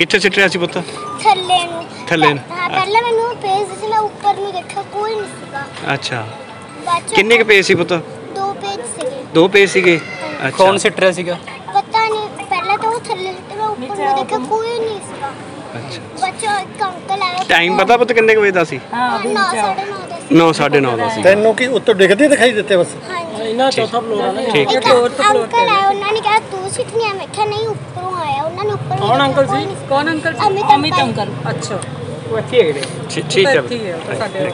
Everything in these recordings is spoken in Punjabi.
ਕਿੱਥੇ ਸਿੱਟ ਰਿਹਾ ਸੀ ਪੁੱਤ? ਥੱਲੇ ਨੂੰ। ਥੱਲੇ ਨੂੰ। ਹਾਂ ਪਹਿਲਾਂ ਮੈਨੂੰ ਪੇਜ ਸੀ ਮੈਂ ਉੱਪਰ ਨੂੰ ਦੇਖਿਆ ਕੋਈ ਨਹੀਂ ਸੀਗਾ। ਅੱਛਾ। ਕਿੰਨੇ ਕੁ ਪੇਜ ਸੀ ਪੁੱਤ? ਦੋ ਪੇਜ ਸੀਗੇ। ਦੋ ਪੇਜ ਸੀਗੇ? ਅੱਛਾ। ਕੌਣ ਸਿੱਟ ਰਿਹਾ ਸੀਗਾ? ਪਤਾ ਨਹੀਂ ਪਹਿਲਾਂ ਤਾਂ ਉਹ ਥੱਲੇ ਸੀ ਤੇ ਮੈਂ ਉੱਪਰ ਨੂੰ ਦੇਖਿਆ ਕੋਈ ਨਹੀਂ ਸੀਗਾ। ਅੱਛਾ। ਬੱਚਾ ਇੱਕ ਅੰਕਲ ਆਇਆ ਟਾਈਮ ਪਤਾ ਪੁੱਤ ਕਿੰਨੇ ਕੁ ਵਜੇ ਦਾ ਸੀ? ਹਾਂ 9:30 9 9:30 ਦਾ ਸੀ। ਤੈਨੂੰ ਕੀ ਉੱਤੋਂ ਦਿਖਦੇ ਦਿਖਾਈ ਦਿੱਤੇ ਬਸ? ਹਾਂਜੀ। ਇਹਨਾਂ ਚੌਥਾ ਫਲੋਰ ਆ ਨਾ। ਠੀਕ ਅੰਕਲ ਆਇਆ ਉਹਨਾਂ ਨੇ ਕਿਹਾ ਤੂੰ ਸਿੱਟਣੀ ਆ ਮੈਂ ਕਿਹਾ ਨਹੀਂ ਉੱਪਰੋਂ ਆਇਆ ਉਹਨਾਂ ਨੇ ਉੱਪਰ ਕੌਣ ਅੰਕਲ ਸੀ। ਕੌਣ ਅੰਕਲ ਸੀ ਅਮਿਤ ਅੰਕਲ। ਅੱਛਾ। ਉਹ ਇੱਥੇ ਹੈਗੇ ਠੀਕ ਹੈ। ਤਾਂ ਸਾਡੇ।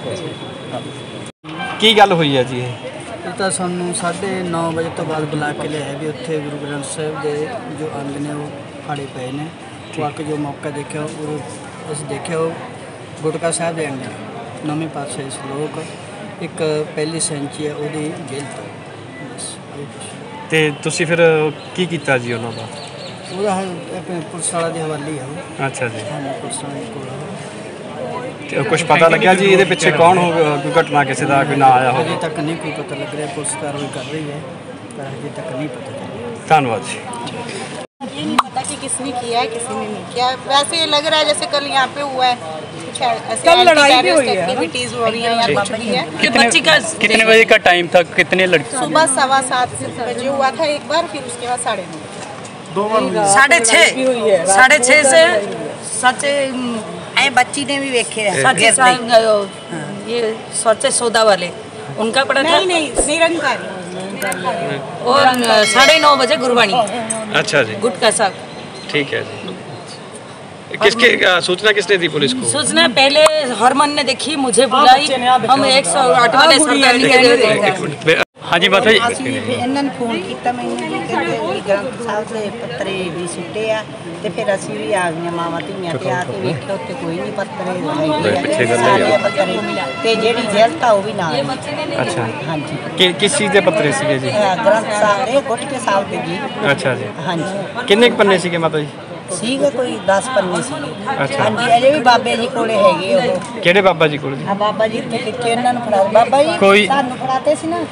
ਕੀ ਗੱਲ ਹੋਈ ਹੈ ਜੀ ਇਹ? ਇਹ ਤਾਂ ਸਾਨੂੰ 9:30 ਵਜੇ ਤੋਂ ਬਾਅਦ ਬੁਲਾ ਕੇ ਲਿਆਇਆ ਵੀ ਉੱਥੇ ਗੁਰੂ ਗ੍ਰੰਥ ਸਾਹਿਬ ਦੇ ਜੋ ਅੰਗ ਨੇ ਉਹ ਫਾੜੇ ਪਏ ਨੇ। ਉਹ ਆ ਕੇ ਜੋ ਮੌਕਾ ਦੇਖਿਆ ਉਹ ਅਸੀਂ ਦੇਖਿਆ ਉਹ ਗੁਟਕਾ ਸਾਹਿਬ ਦੇ ਅੰਗ ਨੇ। ਨਵੇਂ ਪਾਤਸ਼ਾਹੀ ਸ਼ਲੋਕ। ਇੱਕ ਪਹਿਲੀ ਸੈਂਚੀ ਹੈ ਉਹਦੀ ਇਹ ਕੁਛ। ਤੇ ਤੁਸੀਂ ਫਿਰ ਕੀ ਕੀਤਾ ਜੀ ਉਹਨਾਂ ਦਾ? ਉਹਦਾ ਹੈ ਪੁਲਿਸ ਵਾਲਾ ਦੇ ਹਵਾਲੇ ਹੈ ਅੱਛਾ ਜੀ। ਪੁਲਿਸ ਵਾਲੇ ਕੁਝ ਪਤਾ ਲੱਗਿਆ ਜੀ ਇਹਦੇ ਪਿੱਛੇ ਕੌਣ ਹੋ ਕੋਈ ਘਟਨਾ ਕਿਸੇ ਦਾ ਕੋਈ ਨਾ ਆਇਆ ਹੋਵੇ? ਅਜੇ ਤੱਕ ਨਹੀਂ ਕੋਈ ਪਤਾ ਲੱਗ ਰਿਹਾ ਪੁਲਿਸ ਕਰ ਰਹੀ ਹੈ ਪਰ ਅਜੇ ਤੱਕ ਨਹੀਂ ਪਤਾ ਧੰਨਵਾਦ ਜੀ। किसने किया है किसी ने नहीं किया। वैसे ये लग रहा है जैसे कल यहाँ पे हुआ है। कल लड़ाई भी हुई एक्टिविटीज़ हो रही है या कुछ है। कितने का कितने बजे का टाइम था? कितने लड़के सुबह सवा सात बजे हुआ था एक बार फिर उसके बाद साढ़े नौ। साढ़े छः साढ़े छः से सच ऐं बच्ची ने भी देखे ये सच सौदा वाले। उनका पड़ा नहीं नहीं निरंकारी। हम्म। और साढ़े नौ बजे गुरबाणी। अच्छा जी। गुटका साहब ठीक है जी किसके अ, सूचना किसने दी पुलिस को सूचना पहले हरमन ने देखी मुझे बुलाई हम एक सौ आठ वाले सरदार ਹਾਂਜੀ ਬਸ ਜੀ। ਅਸੀਂ ਇਹਨਾਂ ਨੂੰ ਫੋਨ ਕੀਤਾ ਮੈਨੂੰ ਵੀ ਕਹਿੰਦੇ ਵੀ ਗ੍ਰੰਥ ਸਾਹਿਬ ਦੇ ਪੱਤਰੇ ਵੀ ਸੁੱਟੇ ਆ ਤੇ ਫਿਰ ਅਸੀਂ ਵੀ ਆ ਗਈਆਂ ਮਾਵਾਂ ਧੀਆਂ ਤੇ ਆ ਕੇ ਵੇਖਿਆ ਉੱਤੇ ਕੋਈ ਨਹੀਂ ਪੱਤਰੇ ਤੇ ਜਿਹੜੀ ਜੈਲਤ ਆ ਉਹ ਵੀ ਨਾਲ ਅੱਛਾ। ਹਾਂਜੀ। ਕਿ ਕਿਸ ਦੇ ਪੱਤਰੇ ਸੀਗੇ ਜੀ? ਇਹ ਸਾਹਿਬ ਦੇ ਗੁਟਕੇ ਸਾਹਿਬ ਦੇ ਜੀ। ਅੱਛਾ ਜੀ। ਹਾਂਜੀ। ਕਿੰਨੇ ਕੁ ਪੰਨੇ ਸੀਗੇ ਮਾਤਾ ਜੀ? ਸੀਗੇ ਕੋਈ 10 ਪੰਨੇ ਸੀਗੇ। ਅੱਛਾ। ਹਾਂਜੀ ਅਜੇ ਵੀ ਬਾਬੇ ਜੀ ਕੋਲੇ ਹੈਗੇ ਉਹ। ਕਿਹੜੇ ਬਾਬਾ ਜੀ ਕੋਲ ਆ ਬਾਬਾ ਜੀ ਇੱਥੇ ਕਿੱਥੇ ਇਹਨਾਂ ਨੂੰ ਫੜਾਓ। ਬਾਬਾ ਜੀ ਸਾਨੂੰ ਫੜਾਤੇ ਸੀ ਨਾ।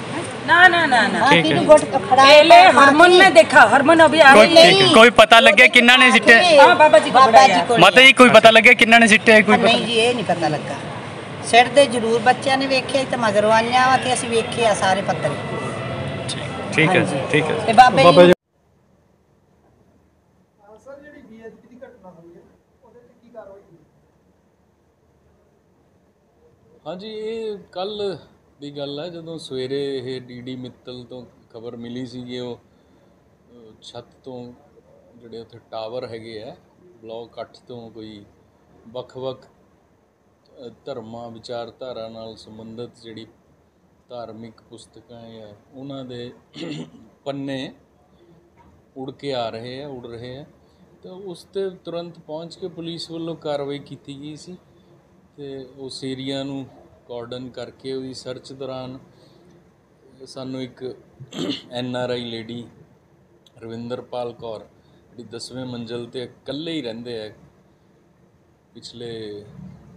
ना ना ना ना ਆ ਠੀਕ ਕਿਹਨੂੰ ਹੈ। ਗੁੱਟ ਫੜਾ पहले हरमन ने देखा हरमन अभी आ कोई रही है ठीक कोई पता लग गया किन्ना ने सिट्टे हाँ बाबा जी को ਬਾਬਾ बुलाया ਜੀ ਕੋਲ माता जी कोई पता लग गया किन्ना ने सिट्टे कोई पता ਨਹੀਂ ਜੀ ਇਹ ਨਹੀਂ ਪਤਾ ਲੱਗਾ ਸਿਰ ਦੇ ਜ਼ਰੂਰ ਬੱਚਿਆਂ ਨੇ ਵੇਖਿਆ ਸੀ ਤੇ ਮਗਰੋਂ ਆਈਆਂ ਵਾ ਤੇ ਅਸੀਂ ਵੇਖੇ ਆ ਸਾਰੇ ਪੱਤਰ ठीक है जी ठीक है ਤੇ ਬਾਬੇ ਜੀ ਹਾਂਜੀ ਇਹ ਕੱਲ ਦੀ ਗੱਲ ਹੈ ਜਦੋਂ ਸਵੇਰੇ ਇਹ ਡੀਡੀ ਮਿੱਤਲ ਤੋਂ ਖਬਰ ਮਿਲੀ ਸੀ ਕਿ ਉਹ ਛੱਤ ਤੋਂ ਜਿਹੜੇ ਉੱਥੇ ਟਾਵਰ ਹੈਗੇ ਆ, ਬਲੌਕ 8 ਤੋਂ ਕੋਈ ਵੱਖ-ਵੱਖ ਧਰਮਾਂ, ਵਿਚਾਰਧਾਰਾ ਨਾਲ ਸੰਬੰਧਿਤ ਜਿਹੜੀ ਧਾਰਮਿਕ ਪੁਸਤਕਾਂ ਆ, ਉਹਨਾਂ ਦੇ ਪੰਨੇ ਉੜ ਕੇ ਆ ਰਹੇ ਆ, ਉੜ ਰਹੇ ਆ। ਤਾਂ ਉਸ ਤੇ ਤੁਰੰਤ ਪਹੁੰਚ ਕੇ ਪੁਲਿਸ ਵੱਲੋਂ ਕਾਰਵਾਈ ਕੀਤੀ ਗਈ ਸੀ ਤੇ ਉਸ ਏਰੀਆ ਨੂੰ ਕਾਰਡਨ ਕਰਕੇ ਉਹਦੀ ਸਰਚ ਦੌਰਾਨ ਸਾਨੂੰ ਇੱਕ N R I lady Ravinderpal Kaur, ਜਿਹੜੀ 10ਵੇਂ ਮੰਜ਼ਲ ਤੇ ਇਕੱਲੇ ਹੀ ਰਹਿੰਦੇ ਆ, ਪਿਛਲੇ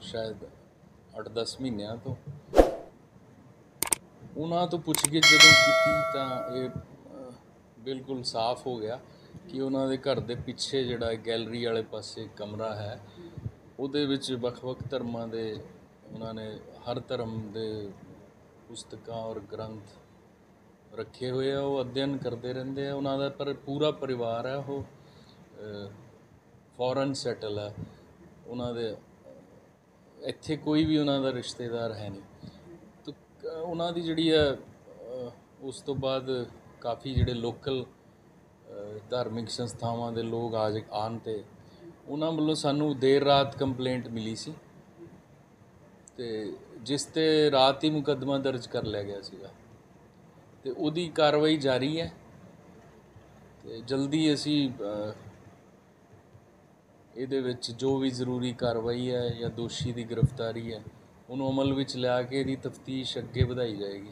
ਸ਼ਾਇਦ 8-10 ਮਹੀਨਿਆਂ ਤੋਂ। ਉਹਨਾਂ ਤੋਂ ਪੁੱਛਗਿੱਛ ਜਦੋਂ ਕੀਤੀ ਤਾਂ ਇਹ ਬਿਲਕੁਲ ਸਾਫ਼ ਹੋ ਗਿਆ ਕਿ ਉਹਨਾਂ ਦੇ ਘਰ ਦੇ ਪਿੱਛੇ ਜਿਹੜਾ ਗੈਲਰੀ ਵਾਲੇ ਪਾਸੇ ਕਮਰਾ ਹੈ, ਉਹਦੇ ਵਿੱਚ ਵੱਖ-ਵੱਖ ਧਰਮਾਂ ਦੇ ਉਹਨਾਂ ਨੇ ਹਰ ਧਰਮ ਦੇ ਪੁਸਤਕਾਂ ਔਰ ਗ੍ਰੰਥ ਰੱਖੇ ਹੋਏ ਆ, ਉਹ ਅਧਿਐਨ ਕਰਦੇ ਰਹਿੰਦੇ ਆ ਉਹਨਾਂ ਦਾ, ਪਰ ਪੂਰਾ ਪਰਿਵਾਰ ਹੈ ਉਹ ਫੋਰਨ ਸੈਟਲ ਹੈ ਉਹਨਾਂ ਦੇ, ਇੱਥੇ ਕੋਈ ਵੀ ਉਹਨਾਂ ਦਾ ਰਿਸ਼ਤੇਦਾਰ ਹੈ ਨਹੀਂ। ਤੋ, ਉਹਨਾਂ ਦੀ ਜਿਹੜੀ ਆ ਉਸ ਤੋਂ ਬਾਅਦ ਕਾਫੀ ਜਿਹੜੇ ਲੋਕਲ ਧਾਰਮਿਕ ਸੰਸਥਾਵਾਂ ਦੇ ਲੋਕ ਆ ਜ- ਤੇ ਉਹਨਾਂ ਵੱਲੋਂ ਸਾਨੂੰ ਦੇਰ ਰਾਤ ਕੰਪਲੇਂਟ ਮਿਲੀ ਸੀ। ਤੇ ਜਿਸ ਤੇ ਰਾਤ ਹੀ ਮੁਕੱਦਮਾ ਦਰਜ ਕਰ ਲਿਆ ਗਿਆ ਸੀਗਾ। ਤੇ ਉਹਦੀ ਕਾਰਵਾਈ ਜਾਰੀ ਹੈ। ਤੇ ਜਲਦੀ ਅਸੀਂ ਇਹਦੇ ਵਿੱਚ ਜੋ ਵੀ ਜ਼ਰੂਰੀ ਕਾਰਵਾਈ ਹੈ ਜਾਂ ਦੋਸ਼ੀ ਦੀ ਗ੍ਰਿਫਤਾਰੀ ਹੈ ਉਹਨੂੰ ਅਮਲ ਵਿੱਚ ਲਿਆ ਕੇ ਇਹਦੀ ਤਫਤੀਸ਼ ਅੱਗੇ ਵਧਾਈ ਜਾਏਗੀ।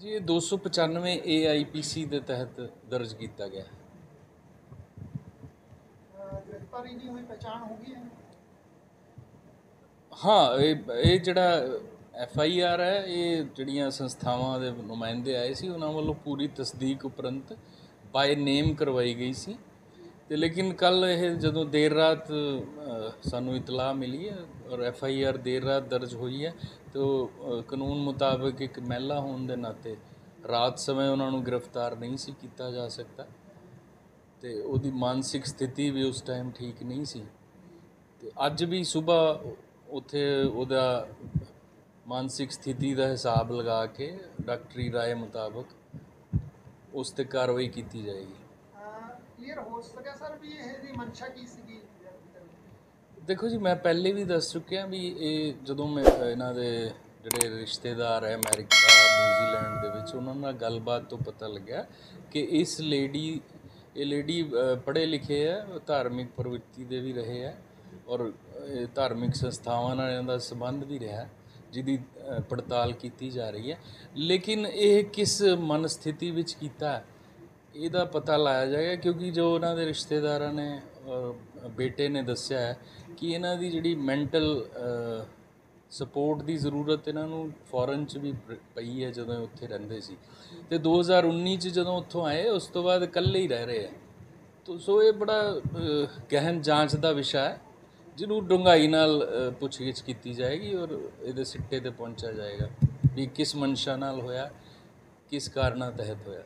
ਜੀ ਇਹ 295 ਏਆਈਪੀਸੀ ਦੇ ਤਹਿਤ ਦਰਜ ਕੀਤਾ ਗਿਆ। ਹੈ ਹਾਂ? ਹਾਂ ਇਹ ਇਹ ਜਿਹੜਾ ਐਫ ਆਈ ਆਰ ਹੈ ਇਹ ਜਿਹੜੀਆਂ ਸੰਸਥਾਵਾਂ ਦੇ ਨੁਮਾਇੰਦੇ ਆਏ ਸੀ ਉਹਨਾਂ ਵੱਲੋਂ ਪੂਰੀ ਤਸਦੀਕ ਉਪਰੰਤ ਬਾਈ ਨੇਮ ਕਰਵਾਈ ਗਈ ਸੀ। ਤੇ ਲੇਕਿਨ ਕੱਲ ਇਹ ਜਦੋਂ ਦੇਰ ਰਾਤ ਸਾਨੂੰ ਇਤਲਾਹ ਮਿਲੀ ਹੈ ਔਰ ਐਫ ਆਈ ਆਰ ਦੇਰ ਰਾਤ ਦਰਜ ਹੋਈ ਹੈ ਤੇ ਉਹ, ਕਾਨੂੰਨ ਮੁਤਾਬਕ ਇੱਕ ਮਹਿਲਾ ਹੋਣ ਦੇ ਨਾਤੇ ਰਾਤ ਸਮੇਂ ਉਹਨਾਂ ਨੂੰ ਗ੍ਰਿਫਤਾਰ ਨਹੀਂ ਸੀ ਕੀਤਾ ਜਾ ਸਕਦਾ। ਤੇ ਉਹਦੀ ਮਾਨਸਿਕ ਸਥਿਤੀ ਵੀ ਉਸ ਟਾਈਮ ਠੀਕ ਨਹੀਂ ਸੀ। ਤੇ ਅੱਜ ਵੀ ਸਵੇਰ ਉੱਥੇ ਉਹਦਾ ਮਾਨਸਿਕ ਸਥਿਤੀ ਦਾ ਹਿਸਾਬ ਲਗਾ ਕੇ ਡਾਕਟਰੀ ਰਾਏ ਮੁਤਾਬਕ ਉਸ ਤੇ ਕਾਰਵਾਈ ਕੀਤੀ ਜਾਏਗੀ। ਕਲੀਅਰ ਹੋ ਸਕਿਆ ਸਰ ਵੀ ਇਹ ਦੀ ਮਨਸ਼ਾ ਕੀ ਸੀਗੀ? ਦੇਖੋ ਜੀ ਮੈਂ ਪਹਿਲੇ ਵੀ ਦੱਸ ਚੁੱਕਿਆ ਵੀ ਇਹ ਜਦੋਂ ਮੈਂ ਇਹਨਾਂ ਦੇ ਜਿਹੜੇ ਰਿਸ਼ਤੇਦਾਰ ਹੈ ਅਮਰੀਕਾ ਨਿਊਜ਼ੀਲੈਂਡ ਦੇ ਵਿੱਚ ਉਹਨਾਂ ਨਾਲ ਗੱਲਬਾਤ ਤੋਂ ਪਤਾ ਲੱਗਿਆ ਕਿ ਇਸ ਲੇਡੀ ਇਹ ਲੇਡੀ ਪੜ੍ਹੇ ਲਿਖੇ ਹੈ ਧਾਰਮਿਕ ਪ੍ਰਵਿਰਤੀ ਦੇ ਵੀ ਰਹੇ ਹੈ। ਔਰ ਇਹ ਧਾਰਮਿਕ ਸੰਸਥਾਵਾਂ ਨਾਲ ਇਹਨਾਂ ਦਾ ਸੰਬੰਧ ਵੀ ਰਿਹਾ ਜਿਹਦੀ ਪੜਤਾਲ ਕੀਤੀ ਜਾ ਰਹੀ ਹੈ। ਲੇਕਿਨ ਇਹ ਕਿਸ ਮਨ ਸਥਿਤੀ ਵਿੱਚ ਕੀਤਾ ਇਹਦਾ ਪਤਾ ਲਾਇਆ ਜਾਏਗਾ ਕਿਉਂਕਿ ਜੋ ਉਹਨਾਂ ਦੇ ਰਿਸ਼ਤੇਦਾਰਾਂ ਨੇ ਔਰ ਬੇਟੇ ਨੇ ਦੱਸਿਆ ਹੈ ਕਿ ਇਹਨਾਂ ਦੀ ਜਿਹੜੀ ਮੈਂਟਲ ਸਪੋਰਟ ਦੀ ਜ਼ਰੂਰਤ ਇਹਨਾਂ ਨੂੰ ਫੋਰਨ ਚ ਵੀ ਪਈ ਹੈ ਜਦੋਂ ਇਹ ਉੱਥੇ ਰਹਿੰਦੇ ਸੀ। ਤੇ 2019 ਚ ਜਦੋਂ ਉੱਥੋਂ ਆਏ ਉਸ ਤੋਂ ਬਾਅਦ ਇਕੱਲੇ ਹੀ ਰਹਿ ਰਹੇ ਹੈ। ਤੋ ਸੋ ਇਹ ਬੜਾ ਅ, ਗਹਿਨ ਜਾਂਚ ਦਾ ਵਿਸ਼ਾ ਹੈ। ਜ਼ਰੂਰ ਡੂੰਘਾਈ ਨਾਲ ਪੁੱਛਗਿੱਛ ਕੀਤੀ ਜਾਏਗੀ ਔਰ ਇਹਦੇ ਸਿੱਟੇ ਤੇ ਪਹੁੰਚਿਆ ਜਾਏਗਾ ਵੀ ਕਿਸ ਮਨਸ਼ਾ ਨਾਲ ਹੋਇਆ, ਕਿਸ ਕਾਰਨਾਂ ਤਹਿਤ ਹੋਇਆ।